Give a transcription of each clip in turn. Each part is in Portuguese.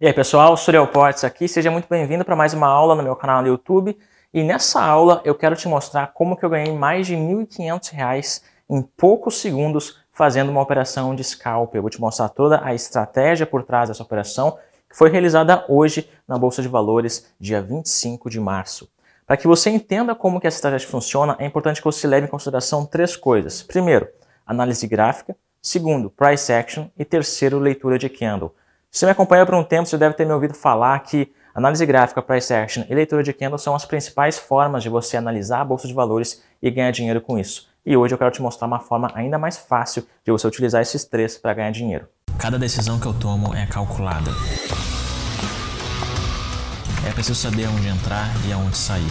E aí pessoal, Suriel Portes aqui, seja muito bem-vindo para mais uma aula no meu canal no YouTube. E nessa aula eu quero te mostrar como que eu ganhei mais de R$ 1.500 em poucos segundos fazendo uma operação de scalp. Eu vou te mostrar toda a estratégia por trás dessa operação que foi realizada hoje na Bolsa de Valores, dia 25 de março. Para que você entenda como que essa estratégia funciona, é importante que você leve em consideração três coisas. Primeiro, análise gráfica. Segundo, price action. E terceiro, leitura de candle. Se me acompanha por um tempo, você deve ter me ouvido falar que análise gráfica, price action e leitura de candle são as principais formas de você analisar a bolsa de valores e ganhar dinheiro com isso. E hoje eu quero te mostrar uma forma ainda mais fácil de você utilizar esses três para ganhar dinheiro. Cada decisão que eu tomo é calculada. É preciso saber onde entrar e aonde sair.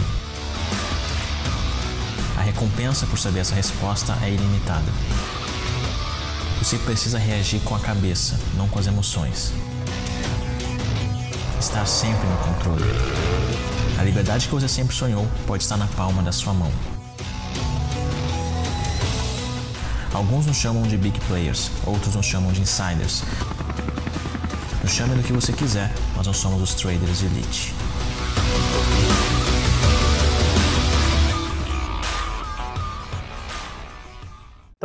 A recompensa por saber essa resposta é ilimitada. Você precisa reagir com a cabeça, não com as emoções. Estar sempre no controle. A liberdade que você sempre sonhou pode estar na palma da sua mão. Alguns nos chamam de big players, outros nos chamam de insiders. Nos chame do que você quiser, mas nós somos os traders elite.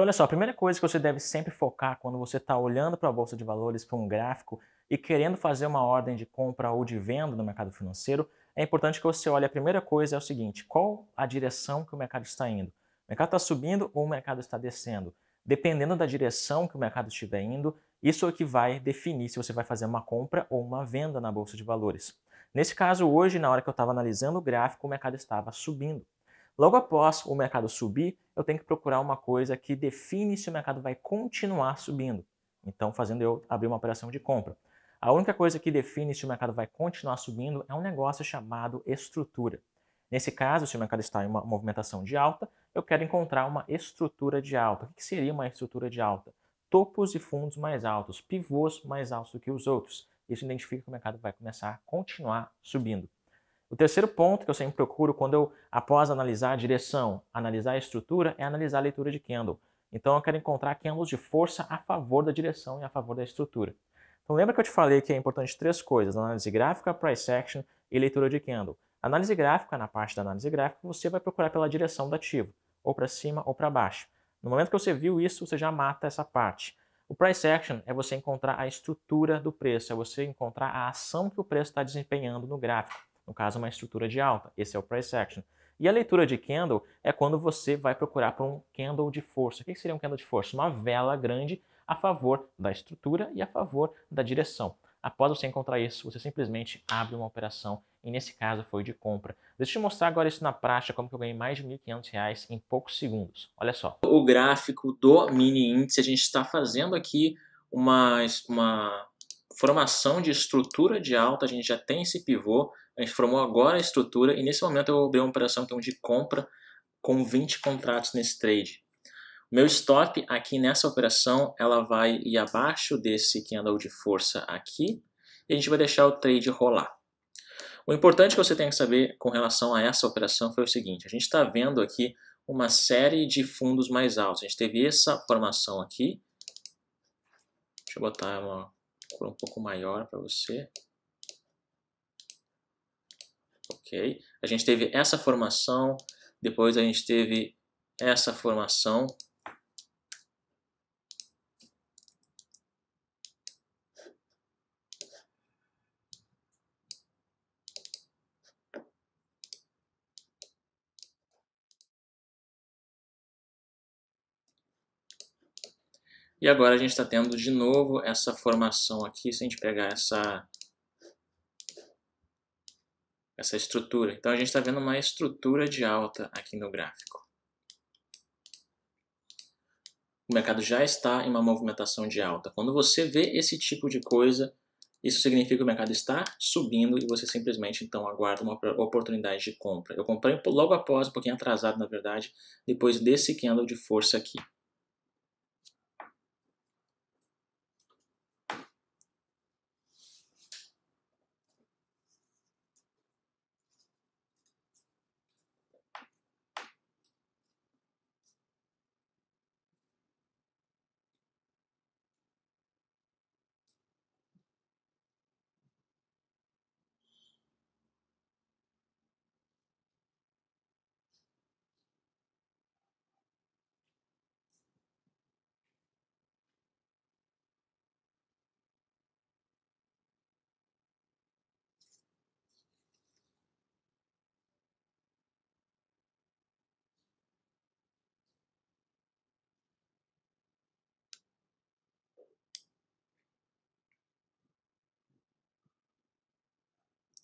Então, olha só, a primeira coisa que você deve sempre focar quando você está olhando para a bolsa de valores, para um gráfico e querendo fazer uma ordem de compra ou de venda no mercado financeiro, é importante que você olhe. A primeira coisa é o seguinte: qual a direção que o mercado está indo? O mercado está subindo ou o mercado está descendo? Dependendo da direção que o mercado estiver indo, isso é o que vai definir se você vai fazer uma compra ou uma venda na bolsa de valores. Nesse caso, hoje, na hora que eu estava analisando o gráfico, o mercado estava subindo. Logo após o mercado subir, eu tenho que procurar uma coisa que define se o mercado vai continuar subindo. Então, fazendo eu abrir uma operação de compra. A única coisa que define se o mercado vai continuar subindo é um negócio chamado estrutura. Nesse caso, se o mercado está em uma movimentação de alta, eu quero encontrar uma estrutura de alta. O que seria uma estrutura de alta? Topos e fundos mais altos, pivôs mais altos do que os outros. Isso identifica que o mercado vai começar a continuar subindo. O terceiro ponto que eu sempre procuro quando eu, após analisar a direção, analisar a estrutura, é analisar a leitura de candle. Então eu quero encontrar candles de força a favor da direção e a favor da estrutura. Então lembra que eu te falei que é importante três coisas, análise gráfica, price action e leitura de candle. Análise gráfica, na parte da análise gráfica, você vai procurar pela direção do ativo, ou para cima ou para baixo. No momento que você viu isso, você já mata essa parte. O price action é você encontrar a estrutura do preço, é você encontrar a ação que o preço está desempenhando no gráfico no caso, uma estrutura de alta. Esse é o price action. E a leitura de candle é quando você vai procurar por um candle de força. O que seria um candle de força? Uma vela grande a favor da estrutura e a favor da direção. Após você encontrar isso, você simplesmente abre uma operação e nesse caso foi de compra. Deixa eu te mostrar agora isso na prática, como que eu ganhei mais de R$ 1.500 em poucos segundos. Olha só. O gráfico do mini índice, a gente está fazendo aqui uma, uma formação de estrutura de alta, a gente já tem esse pivô, a gente formou agora a estrutura e nesse momento eu abri uma operação então, de compra com 20 contratos nesse trade. Meu stop aqui nessa operação, ela vai ir abaixo desse candle de força aqui e a gente vai deixar o trade rolar. O importante que você tem que saber com relação a essa operação foi o seguinte, a gente está vendo aqui uma série de fundos mais altos. A gente teve essa formação aqui. Deixa eu botar uma cor um pouco maior para você. Ok? A gente teve essa formação, depois a gente teve essa formação. E agora a gente está tendo de novo essa formação aqui, se a gente pegar essa, essa estrutura. Então a gente está vendo uma estrutura de alta aqui no gráfico. O mercado já está em uma movimentação de alta. Quando você vê esse tipo de coisa, isso significa que o mercado está subindo e você simplesmente então aguarda uma oportunidade de compra. Eu comprei logo após, um pouquinho atrasado na verdade, depois desse candle de força aqui.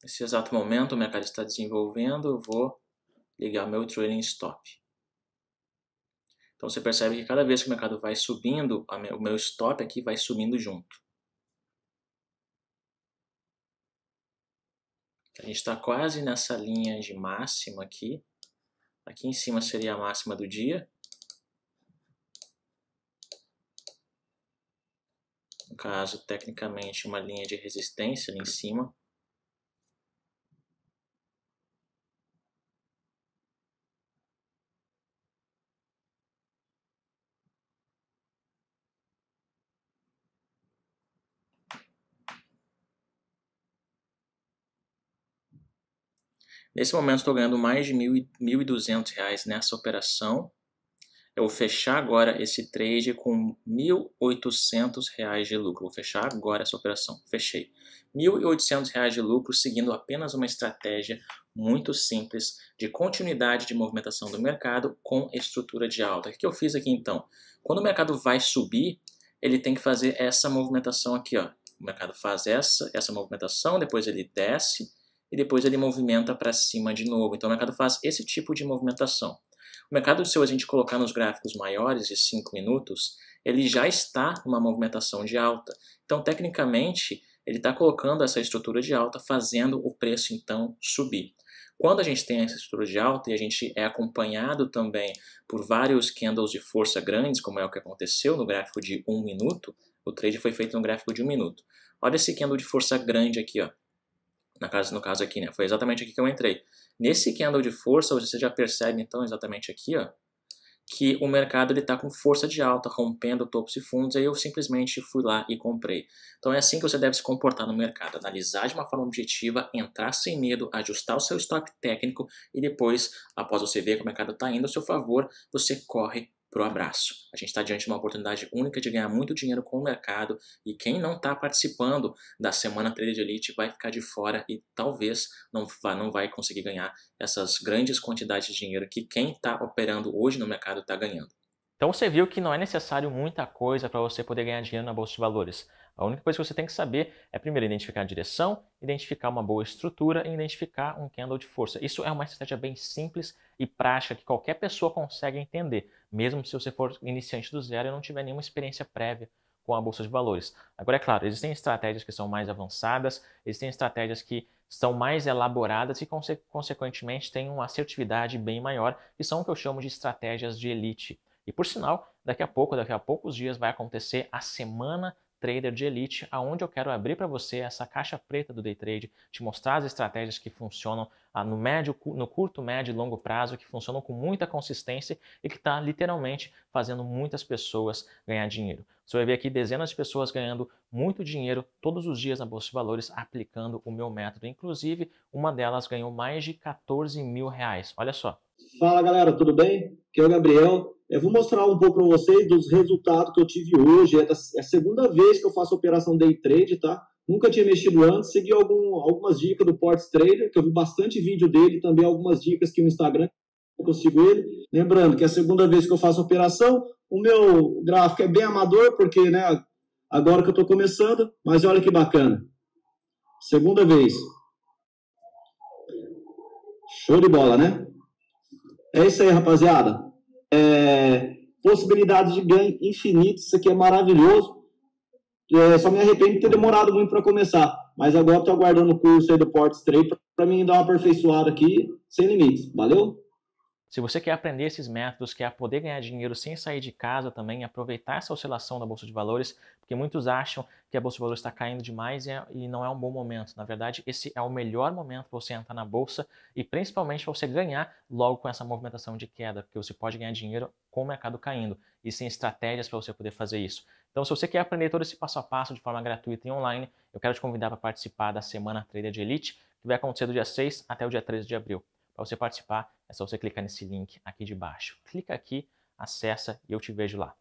Nesse exato momento o mercado está desenvolvendo, eu vou ligar meu trailing stop. Então você percebe que cada vez que o mercado vai subindo, o meu stop aqui vai subindo junto. A gente está quase nessa linha de máxima aqui. Aqui em cima seria a máxima do dia. No caso, tecnicamente, uma linha de resistência ali em cima. Nesse momento estou ganhando mais de R$ 1.200 nessa operação. Eu vou fechar agora esse trade com R$ 1.800 de lucro. Vou fechar agora essa operação. Fechei. R$ 1.800 de lucro seguindo apenas uma estratégia muito simples de continuidade de movimentação do mercado com estrutura de alta. O que eu fiz aqui então? Quando o mercado vai subir, ele tem que fazer essa movimentação aqui. Ó. O mercado faz essa, essa movimentação, depois ele desce e depois ele movimenta para cima de novo. Então o mercado faz esse tipo de movimentação. O mercado, se a gente colocar nos gráficos maiores de 5 minutos, ele já está numa movimentação de alta. Então, tecnicamente, ele está colocando essa estrutura de alta, fazendo o preço então subir. Quando a gente tem essa estrutura de alta e a gente é acompanhado também por vários candles de força grandes, como é o que aconteceu no gráfico de 1 um minuto, o trade foi feito no gráfico de 1 um minuto. Olha esse candle de força grande aqui, ó na caso, no caso aqui, né? Foi exatamente aqui que eu entrei. Nesse candle de força, você já percebe, então, exatamente aqui, ó, que o mercado está com força de alta, rompendo topos e fundos, aí eu simplesmente fui lá e comprei. Então é assim que você deve se comportar no mercado, analisar de uma forma objetiva, entrar sem medo, ajustar o seu stop técnico e depois, após você ver que o mercado está indo a seu favor, você corre para o abraço. A gente está diante de uma oportunidade única de ganhar muito dinheiro com o mercado e quem não está participando da Semana Trader Elite vai ficar de fora e talvez não vai, não vai conseguir ganhar essas grandes quantidades de dinheiro que quem está operando hoje no mercado está ganhando. Então você viu que não é necessário muita coisa para você poder ganhar dinheiro na Bolsa de Valores. A única coisa que você tem que saber é primeiro identificar a direção, identificar uma boa estrutura e identificar um candle de força. Isso é uma estratégia bem simples e prática que qualquer pessoa consegue entender, mesmo se você for iniciante do zero e não tiver nenhuma experiência prévia com a bolsa de valores. Agora é claro, existem estratégias que são mais avançadas, existem estratégias que são mais elaboradas e conse consequentemente têm uma assertividade bem maior, que são o que eu chamo de estratégias de elite. E por sinal, daqui a pouco, daqui a poucos dias, vai acontecer a semana trader de elite, aonde eu quero abrir para você essa caixa preta do day trade, te mostrar as estratégias que funcionam ah, no médio, no curto, médio e longo prazo, que funcionam com muita consistência e que está literalmente fazendo muitas pessoas ganhar dinheiro. Você vai ver aqui dezenas de pessoas ganhando muito dinheiro todos os dias na Bolsa de Valores aplicando o meu método. Inclusive, uma delas ganhou mais de 14 mil reais. Olha só. Fala galera, tudo bem? Aqui é o Gabriel. Eu vou mostrar um pouco para vocês dos resultados que eu tive hoje. É, é a segunda vez que eu faço operação day trade, tá? Nunca tinha mexido antes. Segui algum, algumas dicas do Ports Trader, que eu vi bastante vídeo dele, também algumas dicas aqui no Instagram que eu sigo ele. Lembrando que é a segunda vez que eu faço operação. O meu gráfico é bem amador, porque né, agora que eu estou começando, mas olha que bacana. Segunda vez. Show de bola, né? É isso aí, rapaziada. É, possibilidades de ganho infinitos, isso aqui é maravilhoso. É, só me arrependo de ter demorado muito para começar, mas agora estou aguardando o curso aí do Ports Trade para mim dar uma aperfeiçoada aqui, sem limites. Valeu? Se você quer aprender esses métodos, quer poder ganhar dinheiro sem sair de casa também, aproveitar essa oscilação da Bolsa de Valores, porque muitos acham que a Bolsa de Valores está caindo demais e, é, e, não é um bom momento. Na verdade, esse é o melhor momento para você entrar na Bolsa e principalmente para você ganhar logo com essa movimentação de queda, porque você pode ganhar dinheiro com o mercado caindo e sem estratégias para você poder fazer isso. Então, se você quer aprender todo esse passo a passo de forma gratuita e online, eu quero te convidar para participar da Semana Trader de Elite, que vai acontecer do dia 6 até o dia 13 de abril. Para você participar, é só você clicar nesse link aqui de baixo. Clica aqui, acessa e eu te vejo lá.